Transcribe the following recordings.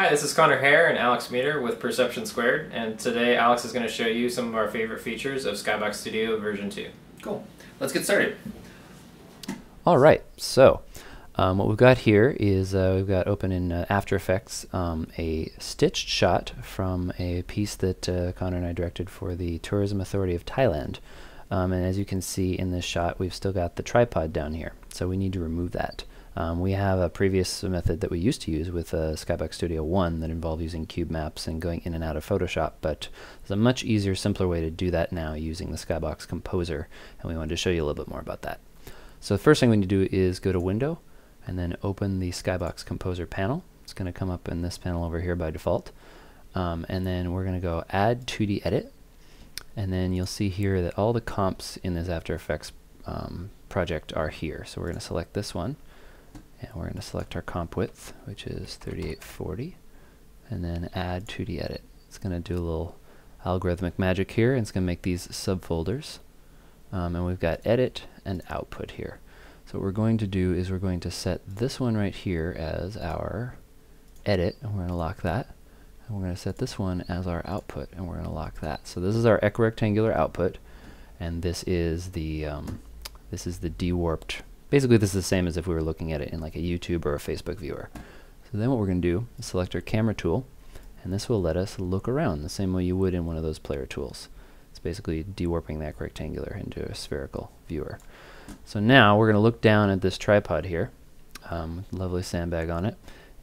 Hi, this is Connor Hair and Alex Meader with Perception Squared, and today Alex is going to show you some of our favorite features of Skybox Studio version 2. Cool. Let's get started. All right, so um, what we've got here is uh, we've got open in uh, After Effects um, a stitched shot from a piece that uh, Connor and I directed for the Tourism Authority of Thailand. Um, and as you can see in this shot, we've still got the tripod down here, so we need to remove that. Um, we have a previous method that we used to use with uh, Skybox Studio 1 that involved using cube maps and going in and out of Photoshop, but there's a much easier, simpler way to do that now using the Skybox Composer, and we wanted to show you a little bit more about that. So the first thing we need to do is go to Window, and then open the Skybox Composer panel. It's going to come up in this panel over here by default. Um, and then we're going to go Add 2D Edit, and then you'll see here that all the comps in this After Effects um, project are here. So we're going to select this one, and we're going to select our comp width, which is 3840, and then add 2D edit. It's going to do a little algorithmic magic here, and it's going to make these subfolders. Um, and we've got edit and output here. So what we're going to do is we're going to set this one right here as our edit, and we're going to lock that. And we're going to set this one as our output, and we're going to lock that. So this is our equirectangular output, and this is the um, this is the dewarped Basically, this is the same as if we were looking at it in like a YouTube or a Facebook viewer. So then what we're going to do is select our camera tool, and this will let us look around the same way you would in one of those player tools. It's basically dewarping that rectangular into a spherical viewer. So now we're going to look down at this tripod here, um, lovely sandbag on it,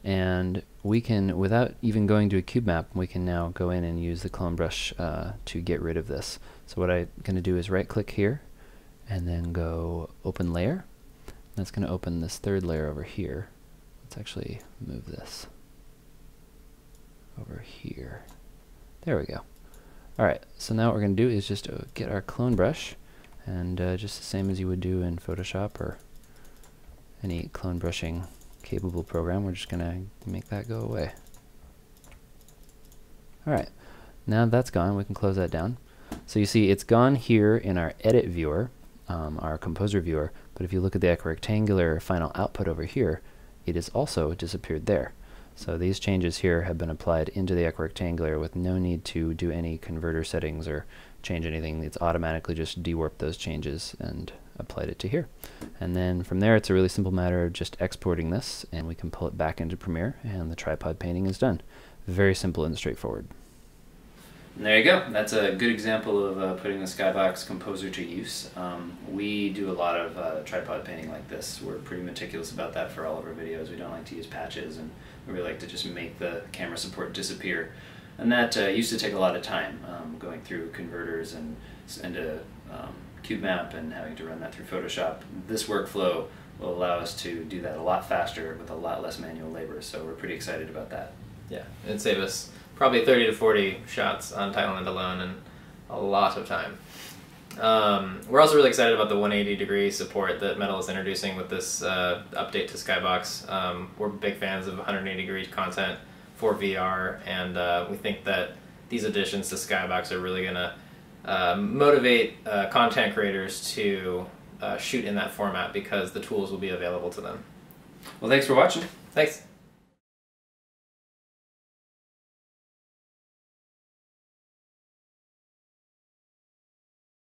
and we can, without even going to a cube map, we can now go in and use the clone brush uh, to get rid of this. So what I'm going to do is right click here, and then go open layer, that's going to open this third layer over here. Let's actually move this over here. There we go. Alright, so now what we're going to do is just uh, get our clone brush, and uh, just the same as you would do in Photoshop or any clone brushing capable program, we're just going to make that go away. Alright, now that's gone, we can close that down. So you see it's gone here in our edit viewer, um, our composer viewer, but if you look at the equirectangular final output over here, it has also disappeared there. So these changes here have been applied into the equirectangular with no need to do any converter settings or change anything. It's automatically just dewarped those changes and applied it to here. And then from there, it's a really simple matter of just exporting this, and we can pull it back into Premiere, and the tripod painting is done. Very simple and straightforward. And there you go. That's a good example of uh, putting the Skybox Composer to use. Um, we do a lot of uh, tripod painting like this. We're pretty meticulous about that for all of our videos. We don't like to use patches and we really like to just make the camera support disappear. And that uh, used to take a lot of time um, going through converters and into um, CubeMap and having to run that through Photoshop. This workflow will allow us to do that a lot faster with a lot less manual labor, so we're pretty excited about that. Yeah, it'd save us probably 30 to 40 shots on Thailand alone and a lot of time. Um, we're also really excited about the 180 degree support that Mettle is introducing with this uh, update to Skybox. Um, we're big fans of 180 degree content for VR, and uh, we think that these additions to Skybox are really going to uh, motivate uh, content creators to uh, shoot in that format because the tools will be available to them. Well, thanks for watching. Thanks.